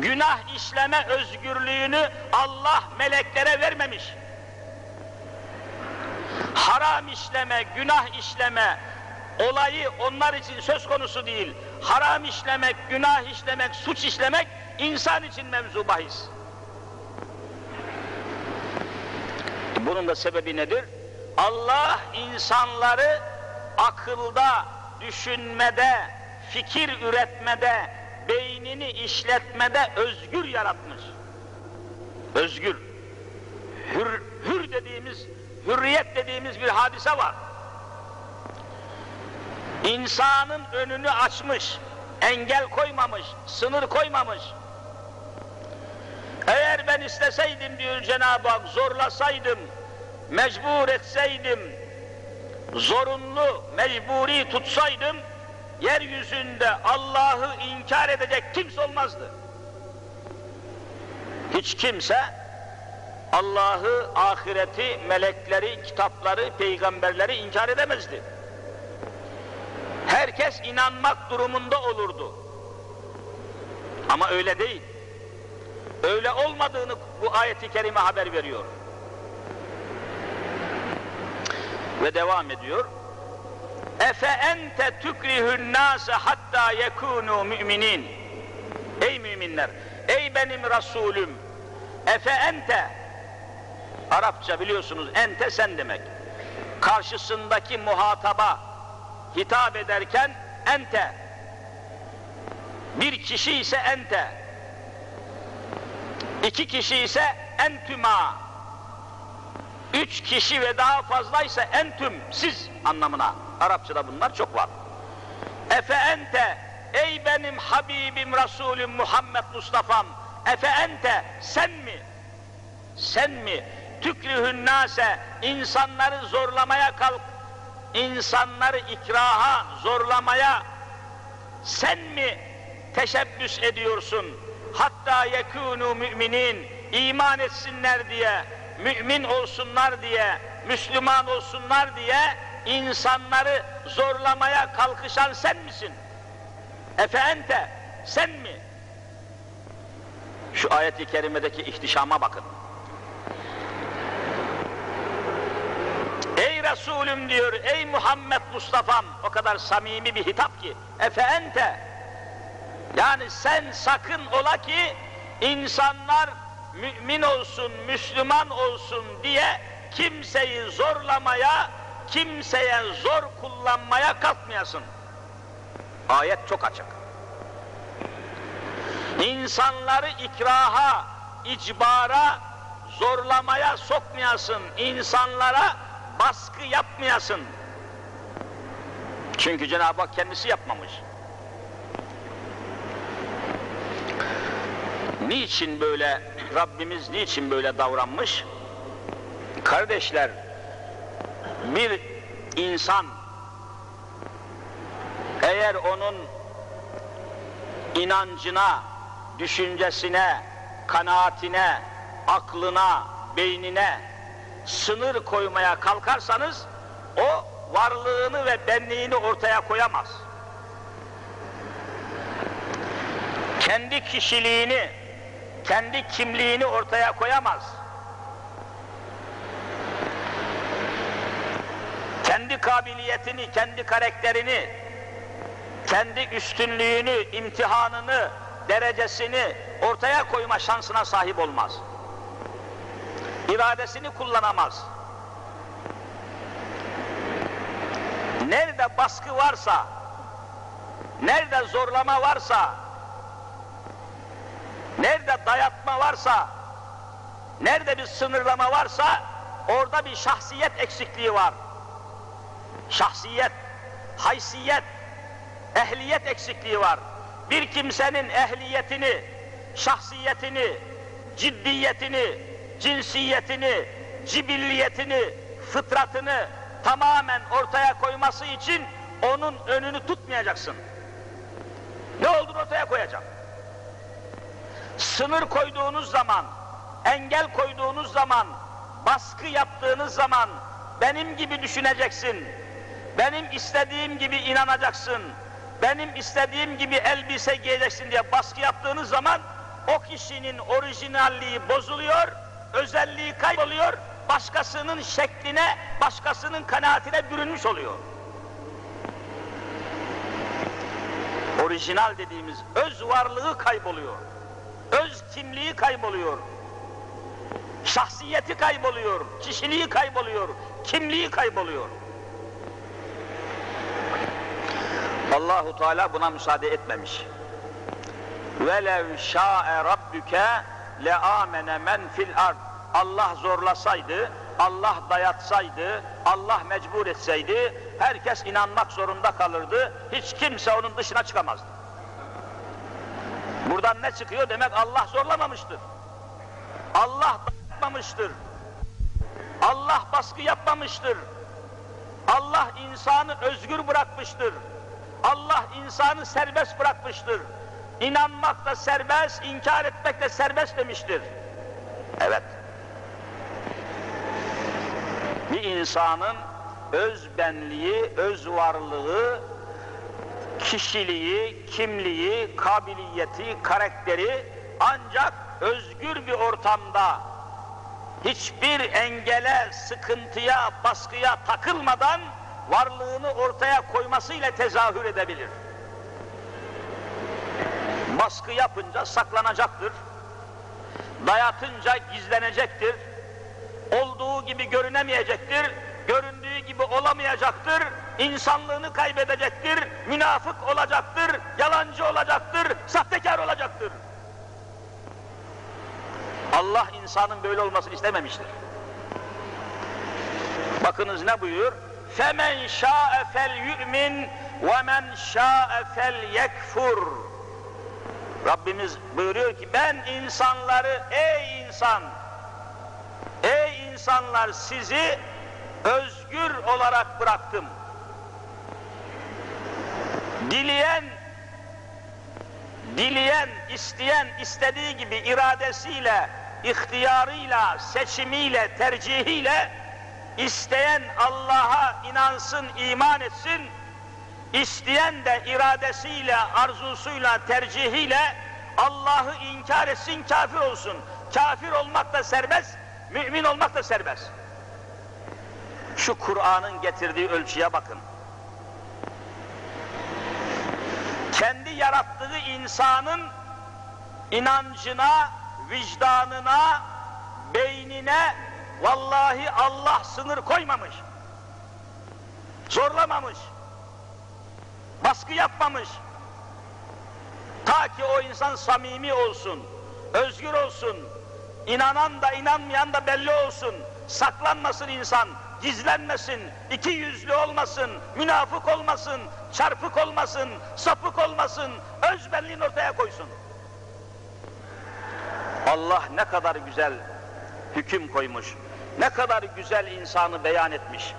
Günah işleme özgürlüğünü Allah meleklere vermemiş. Haram işleme, günah işleme olayı onlar için söz konusu değil. Haram işlemek, günah işlemek, suç işlemek insan için mevzu bahis. Bunun da sebebi nedir? Allah insanları akılda, düşünmede, fikir üretmede, beynini işletmede özgür yaratmış. Özgür. Hür, hür dediğimiz, hürriyet dediğimiz bir hadise var. İnsanın önünü açmış, engel koymamış, sınır koymamış. Eğer ben isteseydim diyor Cenab-ı Hak, zorlasaydım, mecbur etseydim, zorunlu, mecburi tutsaydım, yeryüzünde Allah'ı inkar edecek kimse olmazdı. Hiç kimse Allah'ı, ahireti, melekleri, kitapları, peygamberleri inkar edemezdi. Herkes inanmak durumunda olurdu. Ama öyle değil. Öyle olmadığını bu ayeti kerime haber veriyor. Ve devam ediyor. Efe ente tükrihün nase hatta yekunu müminin. Ey müminler, ey benim Resulüm, efe ente, Arapça biliyorsunuz ente sen demek. Karşısındaki muhataba hitap ederken ente, bir kişi ise ente, iki kişi ise entüma, üç kişi ve daha fazlaysa entüm, siz anlamına. Arapçada bunlar çok var. Efe ente, ey benim Habibim Resulüm Muhammed Mustafa'm, efe ente, sen mi? Sen mi? Tükrihün nase, insanları zorlamaya kalk, insanları ikraha, zorlamaya sen mi teşebbüs ediyorsun? Hatta yekûnû müminin, iman etsinler diye, mümin olsunlar diye, Müslüman olsunlar diye insanları zorlamaya kalkışan sen misin? Efe ente, sen mi? Şu ayet-i kerimedeki ihtişama bakın. Ey Resulüm diyor, ey Muhammed Mustafa'm, o kadar samimi bir hitap ki, efe ente, yani sen sakın ola ki insanlar mümin olsun, Müslüman olsun diye kimseyi zorlamaya, kimseye zor kullanmaya kalkmayasın. Ayet çok açık. İnsanları ikraha, icbara, zorlamaya sokmayasın. İnsanlara baskı yapmayasın. Çünkü Cenab-ı Hak kendisi yapmamış. Niçin böyle, Rabbimiz niçin böyle davranmış? Kardeşler, bir insan eğer onun inancına, düşüncesine, kanaatine, aklına, beynine sınır koymaya kalkarsanız o varlığını ve benliğini ortaya koyamaz. Kendi kişiliğini, kendi kimliğini ortaya koyamaz. Kendi kabiliyetini, kendi karakterini, kendi üstünlüğünü, imtihanını, derecesini ortaya koyma şansına sahip olmaz. İradesini kullanamaz. Nerede baskı varsa, nerede zorlama varsa, nerede dayatma varsa, nerede bir sınırlama varsa, orada bir şahsiyet eksikliği var. Şahsiyet, haysiyet, ehliyet eksikliği var. Bir kimsenin ehliyetini, şahsiyetini, ciddiyetini, cinsiyetini, cibilliyetini, fıtratını tamamen ortaya koyması için onun önünü tutmayacaksın. Ne olduğunu ortaya koyacak. Sınır koyduğunuz zaman, engel koyduğunuz zaman, baskı yaptığınız zaman benim gibi düşüneceksin, benim istediğim gibi inanacaksın, benim istediğim gibi elbise giyeceksin diye baskı yaptığınız zaman o kişinin orijinalliği bozuluyor, özelliği kayboluyor, başkasının şekline, başkasının kanaatine bürünmüş oluyor. Orijinal dediğimiz öz varlığı kayboluyor. Kimliği kayboluyor. Şahsiyeti kayboluyor, kişiliği kayboluyor, kimliği kayboluyor. Allahu Teala buna müsaade etmemiş. Velev şa'e rabbuke le amene men fil ard. Allah zorlasaydı, Allah dayatsaydı, Allah mecbur etseydi herkes inanmak zorunda kalırdı. Hiç kimse onun dışına çıkamazdı. Buradan ne çıkıyor? Demek Allah zorlamamıştır. Allah dayatmamıştır. Allah baskı yapmamıştır. Allah insanı özgür bırakmıştır. Allah insanı serbest bırakmıştır. İnanmak da serbest, inkar etmek de serbest demiştir. Evet. Bir insanın öz benliği, öz varlığı, kişiliği, kimliği, kabiliyeti, karakteri ancak özgür bir ortamda hiçbir engele, sıkıntıya, baskıya takılmadan varlığını ortaya koymasıyla tezahür edebilir. Baskı yapınca saklanacaktır. Dayatınca gizlenecektir. Olduğu gibi görünemeyecektir. Göründüğü gibi olamayacaktır insanlığını kaybedecektir. Münafık olacaktır. Yalancı olacaktır. Sahtekar olacaktır. Allah insanın böyle olmasını istememiştir. Bakınız ne buyuruyor? فَمَنْ شَاءَ فَلْيُؤْمِنْ وَمَنْ شَاءَ فَلْيَكْفُرْ Rabbimiz buyuruyor ki ben insanları ey insan ey insanlar sizi özgür olarak bıraktım. Dileyen dileyen, isteyen istediği gibi iradesiyle, ihtiyarıyla, seçimiyle, tercihiyle isteyen Allah'a inansın, iman etsin, isteyen de iradesiyle, arzusuyla, tercihiyle Allah'ı inkar etsin, kafir olsun. Kafir olmak da serbest, mümin olmak da serbest. Şu Kur'an'ın getirdiği ölçüye bakın. Kendi yarattığı insanın inancına, vicdanına, beynine vallahi Allah sınır koymamış. Zorlamamış. Baskı yapmamış. Ta ki o insan samimi olsun, özgür olsun, inanan da inanmayan da belli olsun, saklanmasın insan, gizlenmesin, iki yüzlü olmasın, münafık olmasın, çarpık olmasın, sapık olmasın, özbenliğini ortaya koysun. Allah ne kadar güzel hüküm koymuş, ne kadar güzel insanı beyan etmiş.